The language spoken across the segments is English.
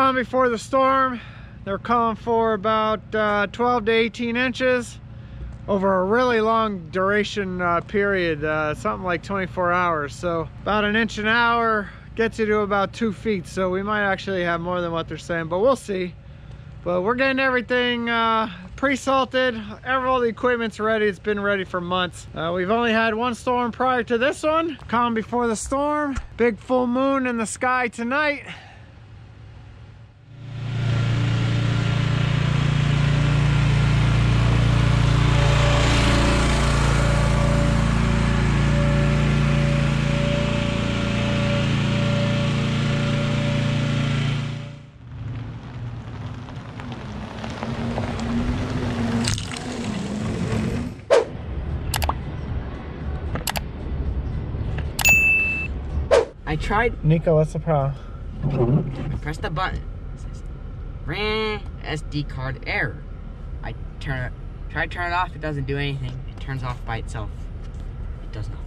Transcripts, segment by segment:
calm before the storm. They're calling for about uh, 12 to 18 inches over a really long duration uh, period, uh, something like 24 hours. So about an inch an hour gets you to about two feet. So we might actually have more than what they're saying, but we'll see. But we're getting everything uh, pre-salted. All the equipment's ready. It's been ready for months. Uh, we've only had one storm prior to this one. Calm before the storm. Big full moon in the sky tonight. Tried. Nico, what's the problem? I pressed the button. It says, "Ran SD card error." I turn it. Try to turn it off. It doesn't do anything. It turns off by itself. It does nothing.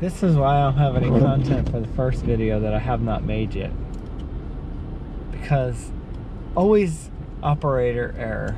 This is why I don't have any content for the first video that I have not made yet. Because always operator error.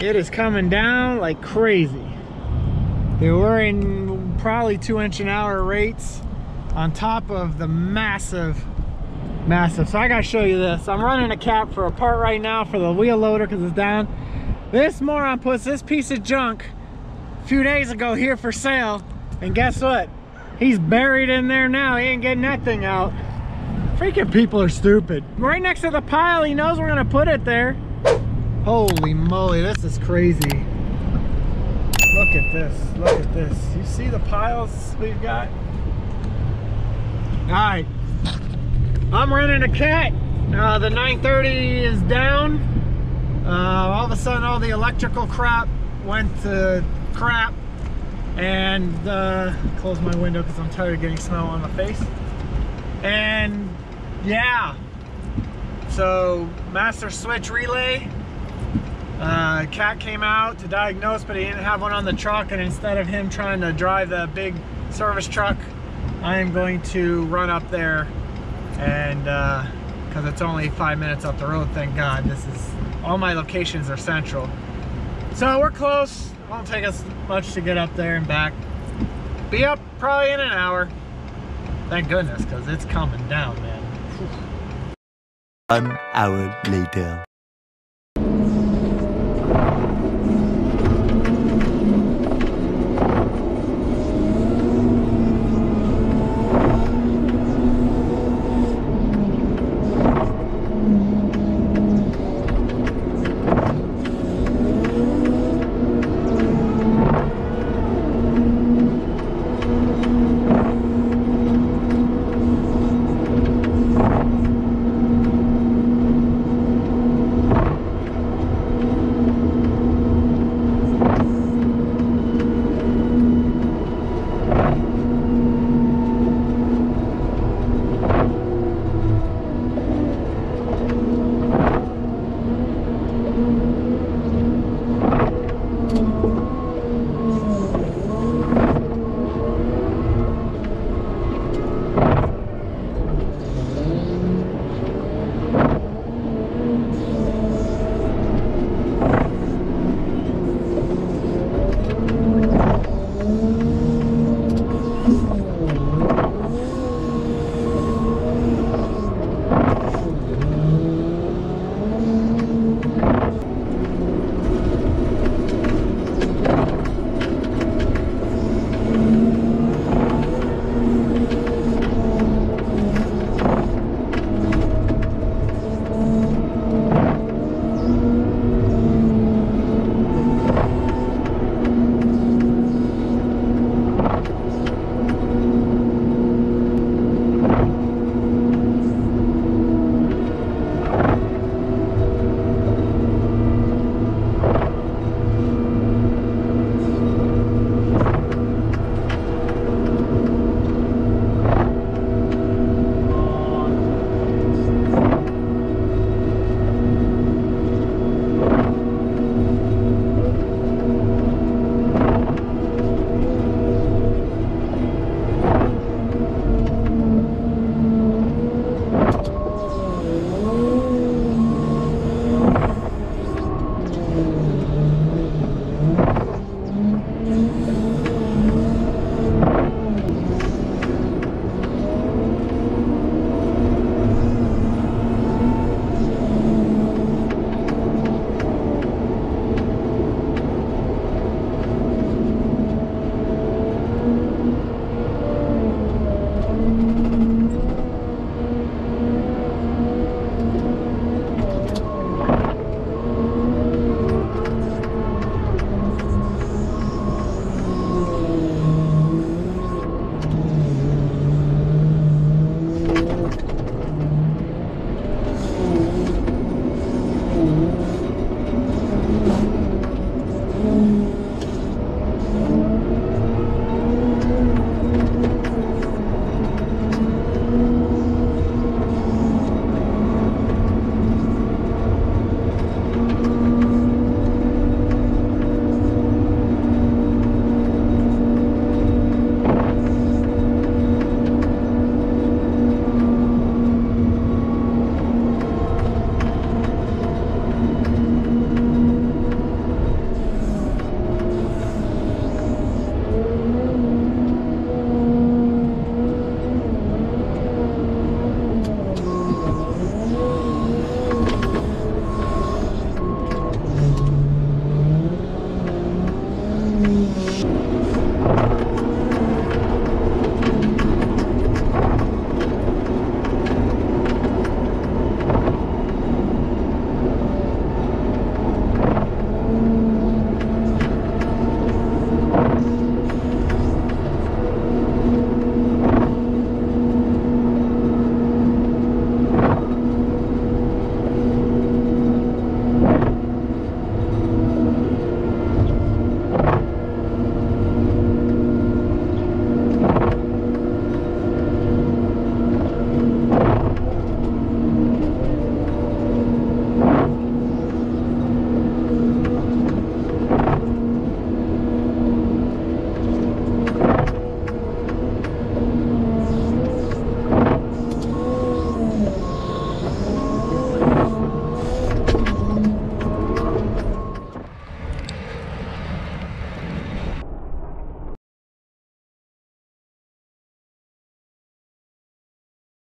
It is coming down like crazy. They're wearing probably two inch an hour rates on top of the massive, massive. So I gotta show you this. I'm running a cat for a part right now for the wheel loader because it's down. This moron puts this piece of junk a few days ago here for sale. And guess what? He's buried in there now. He ain't getting that thing out. Freaking people are stupid. Right next to the pile, he knows we're gonna put it there. Holy moly, this is crazy. Look at this, look at this. You see the piles we've got? All right, I'm running a cat. Uh, the 930 is down. Uh, all of a sudden, all the electrical crap went to crap. And uh, close my window because I'm tired of getting snow on my face. And yeah, so master switch relay. Uh, cat came out to diagnose, but he didn't have one on the truck. And instead of him trying to drive the big service truck, I am going to run up there and because uh, it's only five minutes up the road, thank God. This is, all my locations are central. So we're close. Won't take us much to get up there and back. Be up probably in an hour. Thank goodness, because it's coming down, man. One hour later.